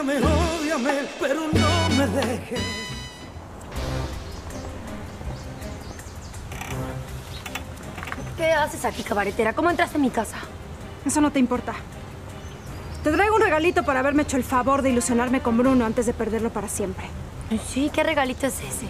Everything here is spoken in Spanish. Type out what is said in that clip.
ódiame, ódiame, pero no me dejes. ¿Qué haces aquí, cabaretera? ¿Cómo entraste en mi casa? Eso no te importa. Te traigo un regalito para haberme hecho el favor de ilusionarme con Bruno antes de perderlo para siempre. Sí, ¿qué regalito es ese?